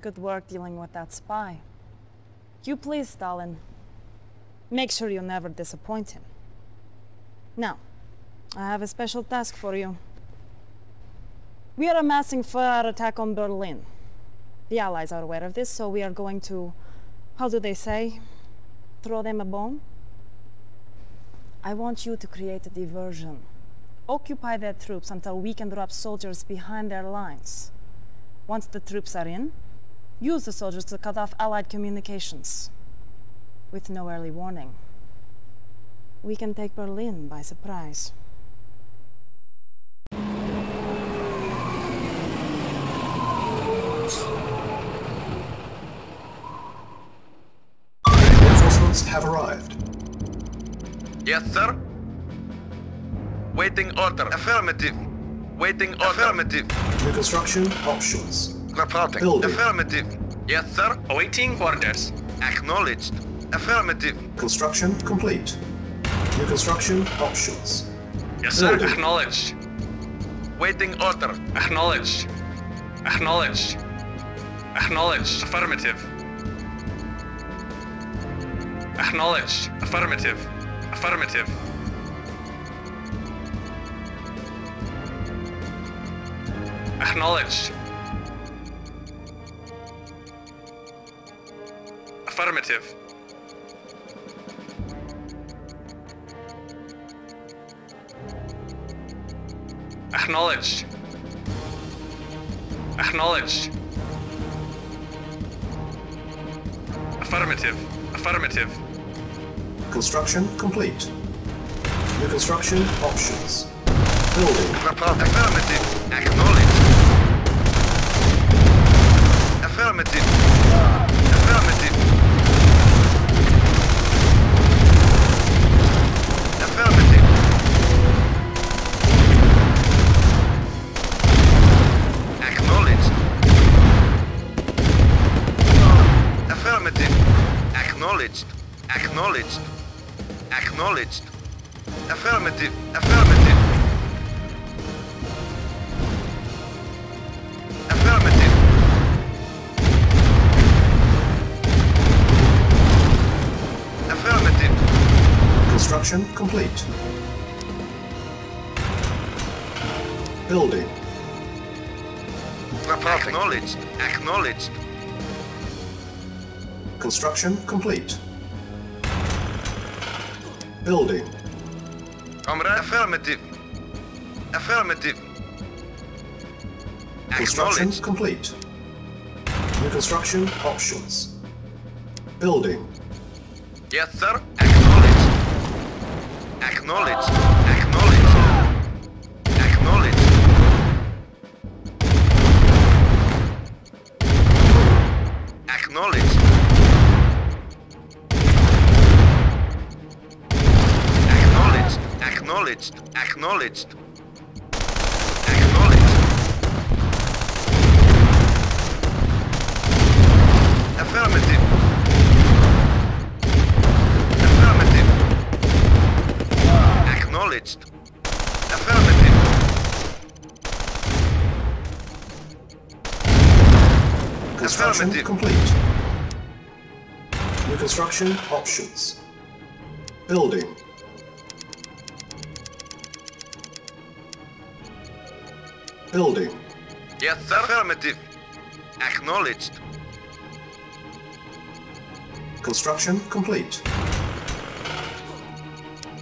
Good work dealing with that spy. You please, Stalin. Make sure you never disappoint him. Now, I have a special task for you. We are amassing for our attack on Berlin. The Allies are aware of this, so we are going to... How do they say? Throw them a bone? I want you to create a diversion. Occupy their troops until we can drop soldiers behind their lines. Once the troops are in, use the soldiers to cut off Allied communications. With no early warning. We can take Berlin by surprise. Reinforcements have arrived. Yes, sir. Waiting order. Affirmative. Waiting order. Affirmative. New construction options. Reporting. Building. Affirmative. Yes, sir. Awaiting orders. Acknowledged. Affirmative. Construction complete. New construction options. Yes, sir. Building. Acknowledged. Waiting order. Acknowledged. Acknowledged. Acknowledged. Affirmative. Acknowledged. Affirmative. Affirmative. Acknowledged. Affirmative. Acknowledged. Acknowledged. Affirmative. Affirmative. Construction complete. New construction options. Building. Affirmative. Construction complete. Building. Acknowledged. Acknowledged. Construction complete. Building. Comrade. Affirmative. Affirmative. Construction complete. New construction options. Building. Yes, sir. Acknowledge. Acknowledge. Acknowledge. Acknowledge. Acknowledged. Acknowledged. Acknowledged. Acknowledged. Acknowledged. Affirmative. Construction Affirmative. complete. New construction options. Building. Building. Yes, sir. Affirmative. Acknowledged. Construction complete.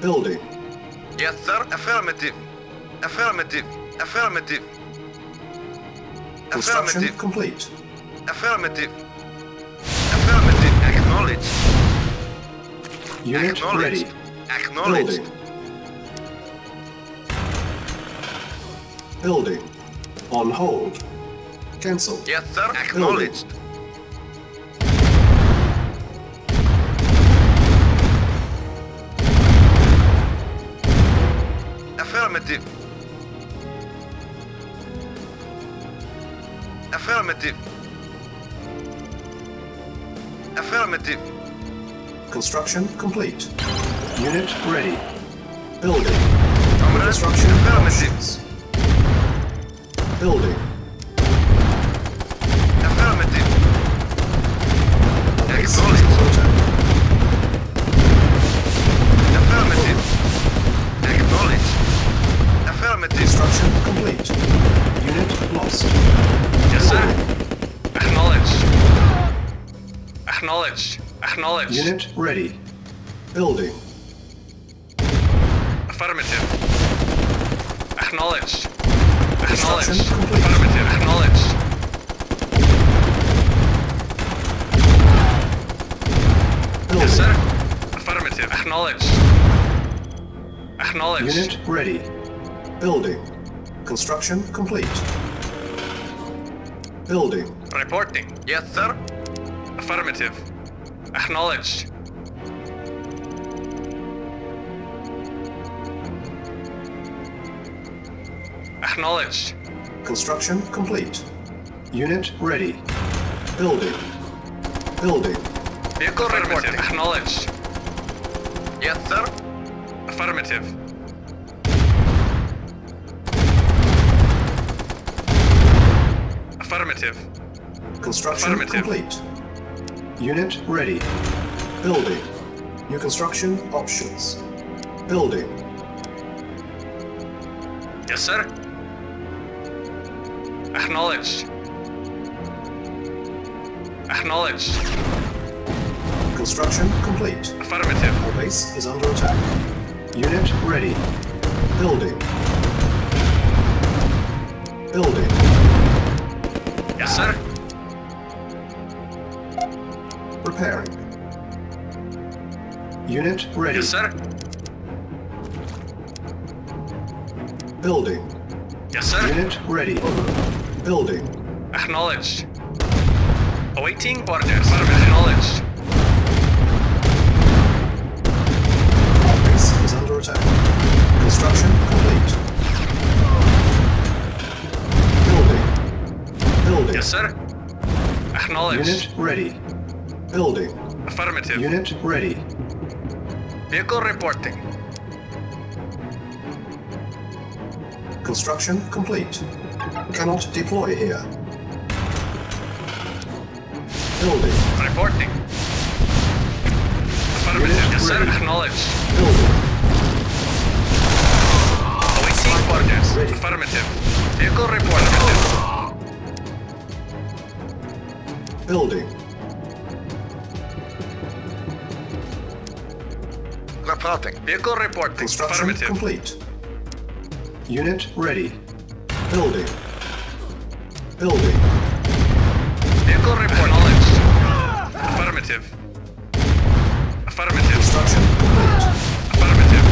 Building. Yes, sir. Affirmative. Affirmative. Affirmative. Construction Affirmative. complete. Affirmative. Affirmative. Acknowledged. Unit Acknowledged. ready. Acknowledged. Building. Building. On hold. Cancel. Yes, sir. Acknowledged. Affirmative. Affirmative. Affirmative. Construction complete. Unit ready. Building. Comrade. Construction Affirmative. Building. Affirmative. Base Acknowledged. Unit ready. Building. Affirmative. Acknowledged. Acknowledged. Affirmative. Acknowledged. Building. Yes, sir. Affirmative. Acknowledged. Acknowledged. Unit ready. Building. Construction complete. Building. Reporting. Yes, sir. Affirmative. Acknowledged. Acknowledged. Construction complete. Unit ready. Building. Building. Vehicle reporting. Acknowledged. Yes, sir. Affirmative. Affirmative. Construction Affirmative. complete. Unit ready. Building. New construction options. Building. Yes, sir. Acknowledged. Acknowledged. Construction complete. Affirmative. Our base is under attack. Unit ready. Building. Building. Yes, sir. Repairing. Unit ready. Yes, sir. Building. Yes, sir. Unit ready. Building. Acknowledged. Awaiting orders. Acknowledged. Base is under attack. Construction complete. Building. Building. Yes, sir. Acknowledged. Unit ready. Building. Affirmative. Unit ready. Vehicle reporting. Construction complete. Cannot deploy here. Building. Reporting. Affirmative. Yes, sir. Acknowledged. Building. Awaiting orders. Ready. Affirmative. Vehicle reporting. Building. Reporting. Vehicle reporting. Construction Affirmative. complete. Unit ready. Building. Building. Vehicle reporting. Acknowledged. Affirmative. Affirmative. Construction complete. Affirmative.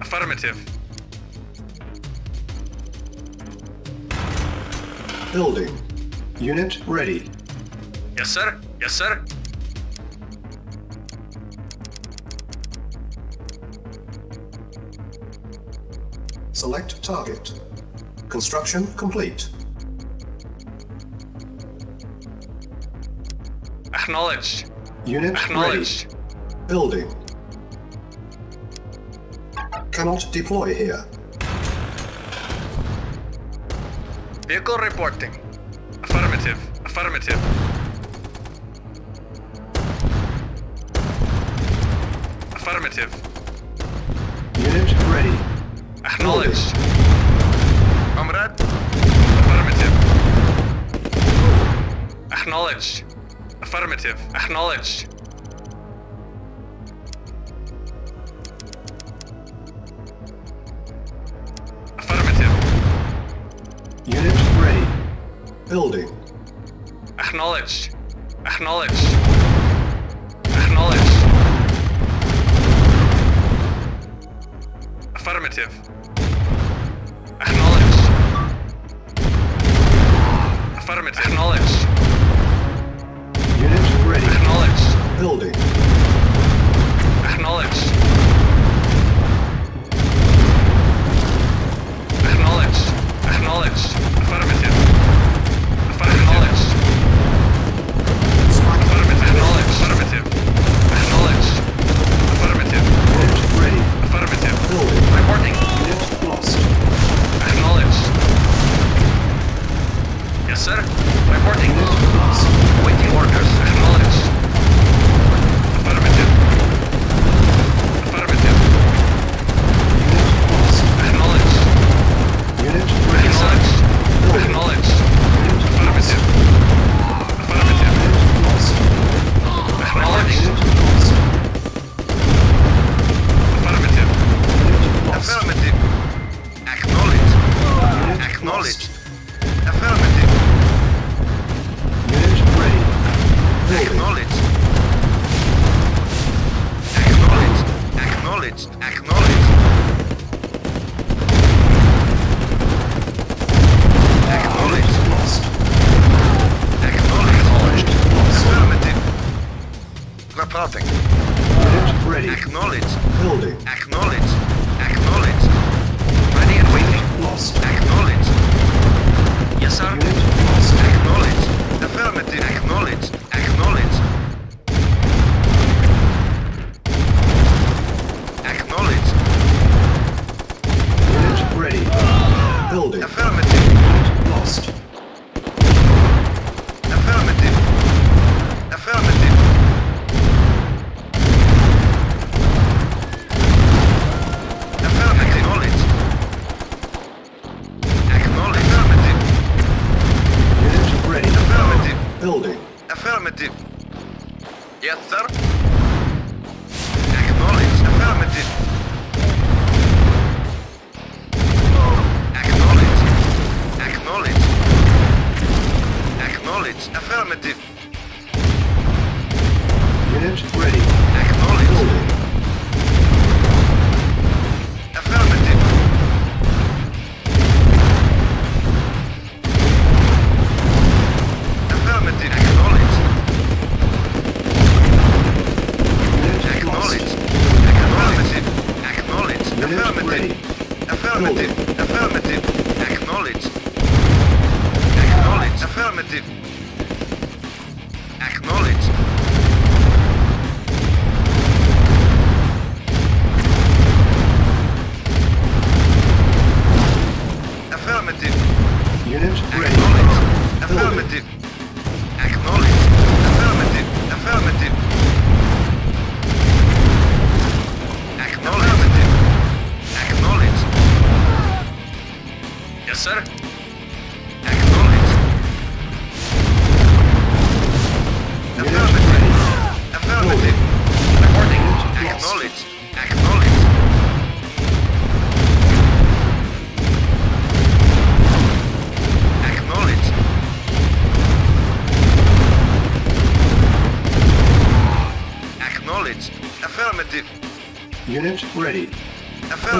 Affirmative. Building. Unit ready. Yes, sir. Yes, sir. Select target. Construction complete. Acknowledged. Unit Acknowledged. ready. Building. Cannot deploy here. Vehicle reporting. Affirmative. Affirmative. Affirmative. Unit ready. Acknowledged. Comrade. Affirmative. Acknowledged. Affirmative. Acknowledged. Affirmative. Unit ready. Building. Acknowledged. Acknowledged. Acknowledged. Affirmative. Affirmative. Acknowledged. Unit ready. Acknowledged. Building. Acknowledged. Acknowledged. Acknowledged. Affirmative. Acknowledged. Affirmative. Acknowledged. Affirmative. Acknowledged. Affirmative. Unit ready. Affirmative. Building. Reporting. Unit Affirmative sir. Reporting. Waiting orders.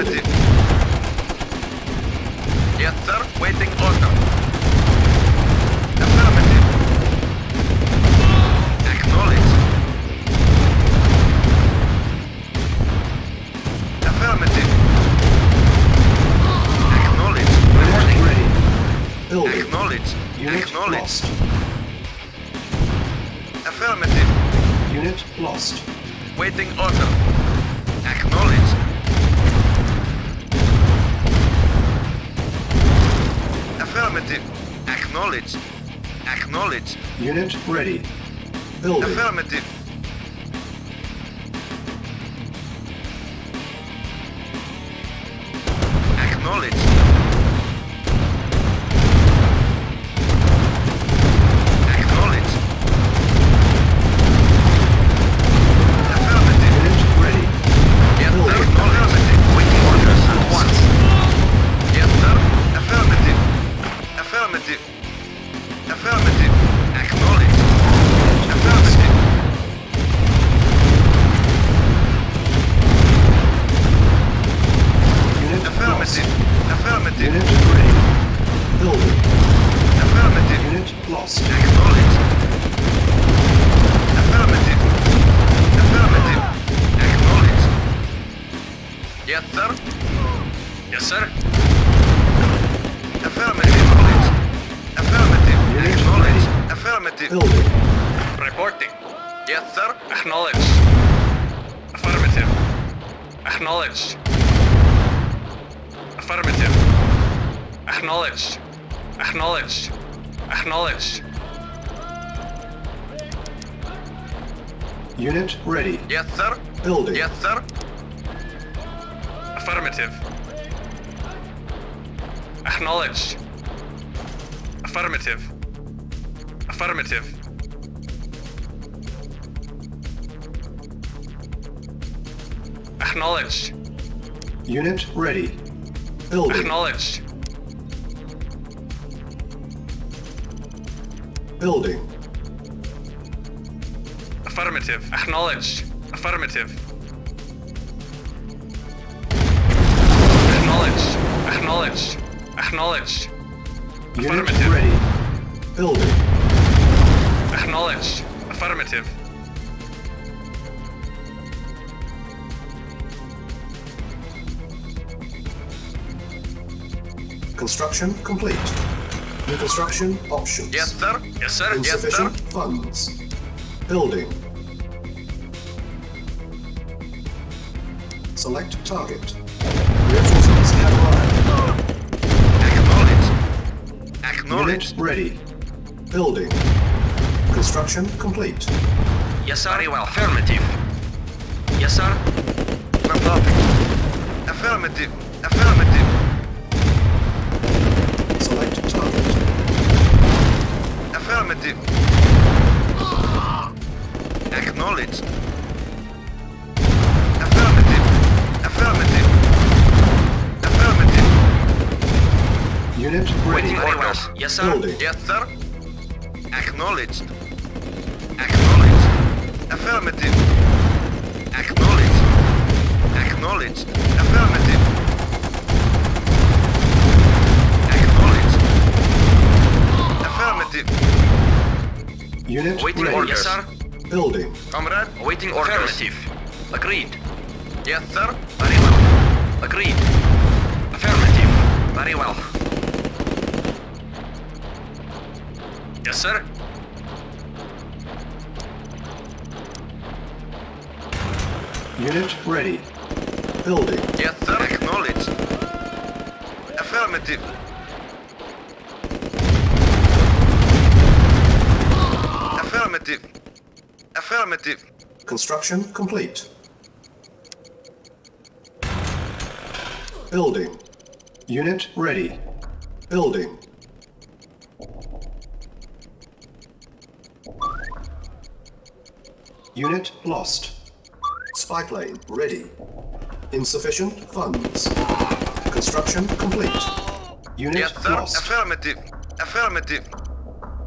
Affirmative. Yes, sir. Waiting order. Affirmative. Acknowledged. Affirmative. Acknowledged. Unit ready. Building. Acknowledged. Unit Acknowledged. lost. Affirmative. Unit lost. Waiting order. Acknowledged. Affirmative. Acknowledge. Acknowledged. Unit ready. Building. Affirmative. Acknowledged. Affirmative. Affirmative. Unit ready. Building. Affirmative. Unit lost. Acknowledged. Affirmative. Affirmative. Acknowledged. Yes, sir. Yes, sir. Affirmative. Acknowledged. Affirmative. Unit Acknowledged. ready. Affirmative. Building. Reporting. Yes, sir. Acknowledged. Affirmative. Acknowledged. Affirmative. Acknowledged. Acknowledged. Acknowledged. Unit ready. Yes, sir. Building. Yes, sir. Affirmative. Acknowledged. Affirmative. Affirmative. Acknowledged. Unit ready. Building. Acknowledged. Building. Affirmative. Acknowledged. Affirmative. Acknowledged. Acknowledged. Acknowledged. Unit Affirmative. ready. Building. Acknowledged. Affirmative. Construction complete. New construction options. Yes, sir. Yes, sir. Yes, sir. Insufficient funds. Building. Select target. Reinforcements have arrived. Acknowledged. Unit ready. Building. Construction complete. Yes, sir. Well. Affirmative. Yes, sir. Affirmative. Affirmative. Affirmative. Acknowledged. Affirmative. Affirmative. Affirmative. Unit ready. Waiting orders. Yes, sir. Building. Yes, sir. Acknowledged. Acknowledged. Affirmative. Acknowledged. Acknowledged. Affirmative. Unit Waiting ready. orders. Yes, sir. Building. Comrade, Waiting orders. Affirmative. Agreed. Yes, sir. Very well. Agreed. Affirmative. Very well. Yes, sir. Unit ready. Building. Yes, sir. Acknowledged. Affirmative. Affirmative. Affirmative. Construction complete. Building. Unit ready. Building. Unit lost. Spy plane ready. Insufficient funds. Construction complete. Unit Yes, lost. Affirmative. Affirmative.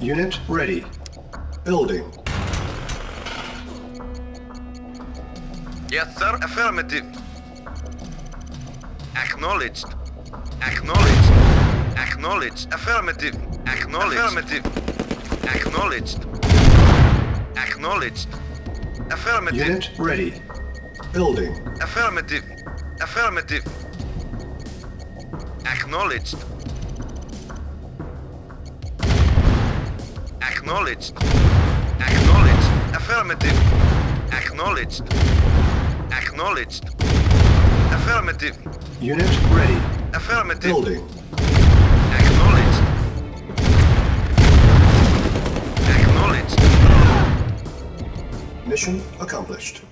Unit ready. Building. Yes, sir. Affirmative. Acknowledged. Acknowledged. Acknowledged. Affirmative. Acknowledged. Affirmative. Acknowledged. Acknowledged. Affirmative. Unit ready. Building. Affirmative. Affirmative. Acknowledged. Acknowledged. Acknowledged. Affirmative. Acknowledged. Acknowledged. Affirmative. Unit ready. Affirmative. Building. Acknowledged. Acknowledged. Mission accomplished.